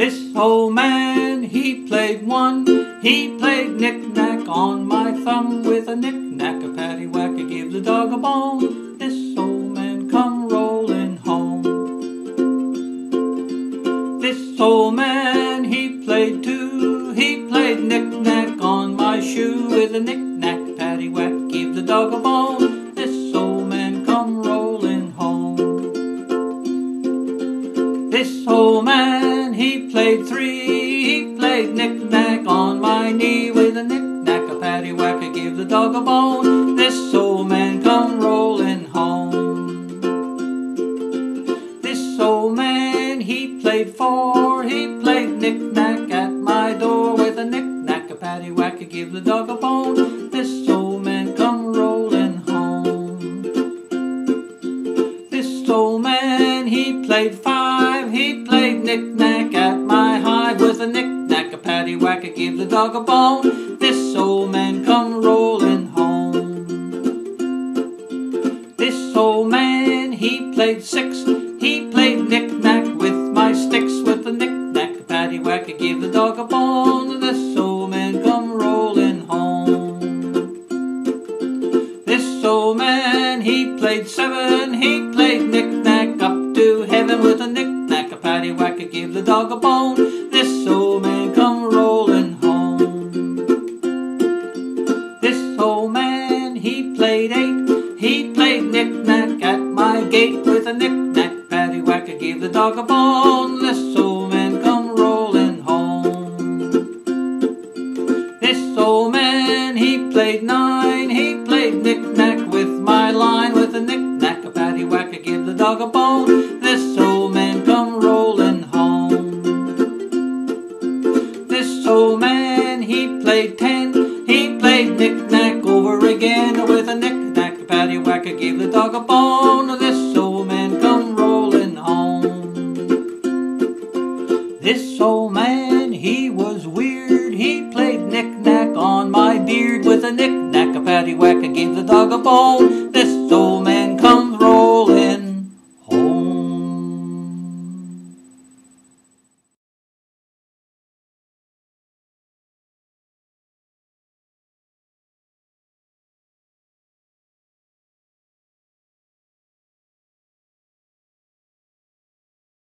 This old man, he played one. He played knick-knack on my thumb with a knick-knack, a paddywhack, I give the dog a bone. This old man come rolling home. This old man, he played two. He played knick-knack on my shoe with a knick-knack, paddywhack, give the dog a bone. This old man come rolling played three. He played knick-knack on my knee with a knick-knack, a paddywhack, I give the dog a bone. This old man come rolling home. This old man, he played four. He played knick-knack at my door with a knick-knack, a paddywhack, I give the dog a bone. He played knick-knack at my hive with a knick-knack, a paddywhack, I give the dog a bone. This old man come rolling home. This old man, he played six. He played knick-knack with my sticks with a knick-knack, a paddywhack, I give the dog a bone. This old man come rolling home. This old man, he played seven. Dog a bone. This old man come rolling home. This old man, he played eight. He played knick-knack at my gate with a knick-knack, paddywhack, I gave the dog a bone. This old man come rolling home. This old man, he played nine. He played knick-knack with my line with a knick-knack, a paddywhack, I give the dog a bone. Played knick-knack over again with a knick-knack, I gave the dog a bone. This old man come rolling home. This old man, he was weird. He played knick-knack on my beard with a knick-knack, a paddywhack, I gave the dog a bone. This old